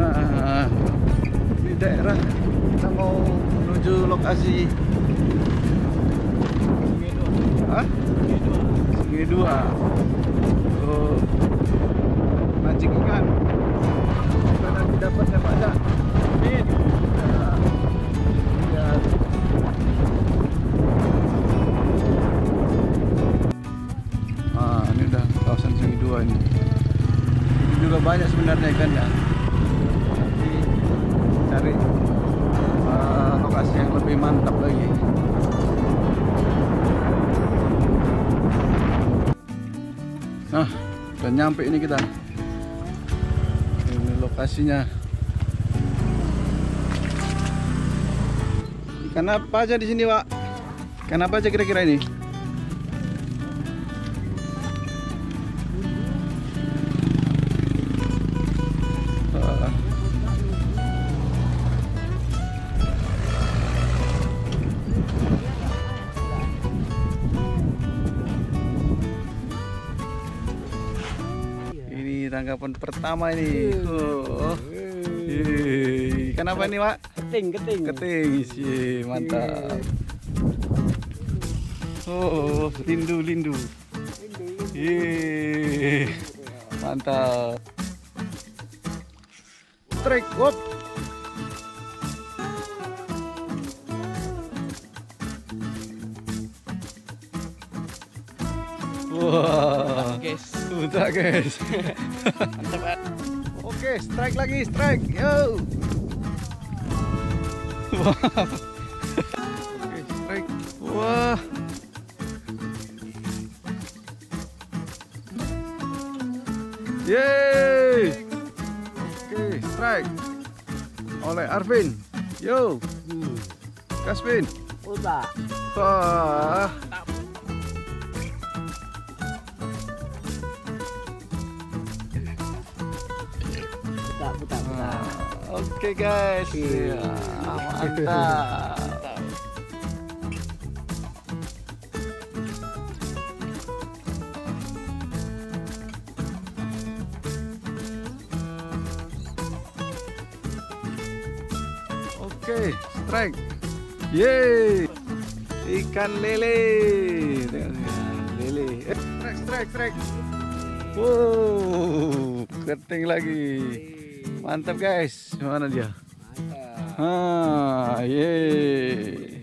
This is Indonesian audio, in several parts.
Nah, di daerah kita mau menuju lokasi Hah? Sungai dua. Oh, mancing ikan. Semoga nanti dapat ya Pak ya. Amin. Ya. Ya. Ah, ini udah kawasan Sungai dua ini. Ini juga banyak sebenarnya ikannya. Cari ah, lokasi yang lebih mantap lagi. Nah, udah nyampe ini kita. Ini lokasinya. Ikan apa aja di sini, Pak? Ikan apa aja kira-kira ini? Ini tanggapan pertama ini. Oh. Ih, Ikan apa ini, Pak? Keting, keting. Keting, sih, mantap. Oh, lindu, lindu. Ih, mantap. Strike, wop. Wah, Guys, udah guys. mantap? Oke, strike lagi, strike. Yo. Wah. Oke, strike. Wah. Yeay. Oke, strike. Oleh Arvin. Yo. Kasvin. Udah. Wah. Putar, putar, putar. Nah, Oke guys. Ya, mantap. Oke, strike. Yeay. Ikan lele. Lele. Eh, strike, strike, strike. Wow, keting lagi. Mantap guys. Mana dia? Mantap. Ah, yeay.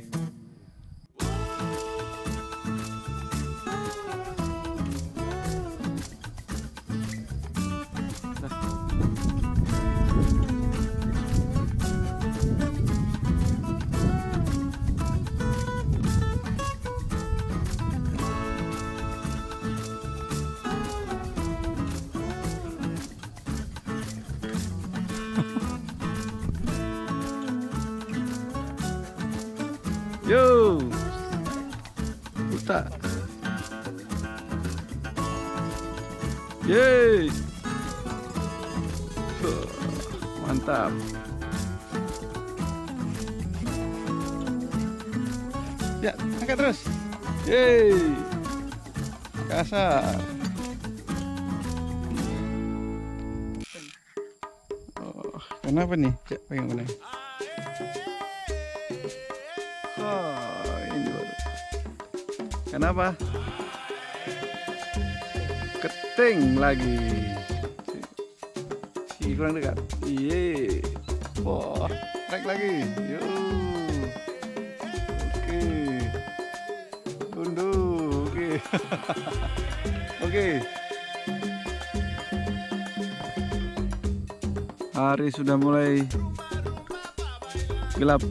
Yo. Puta. Yeay. Mantap. Ya, angkat terus. Yeay. Kasar. Kenapa nih? Cek pegang mana? Oh, ini baru. Kenapa? Keting lagi. Si kurang dekat. Iye. Wah, naik lagi. Yo. Oke. Tunduk. Oke. Oke. Hari sudah mulai gelap.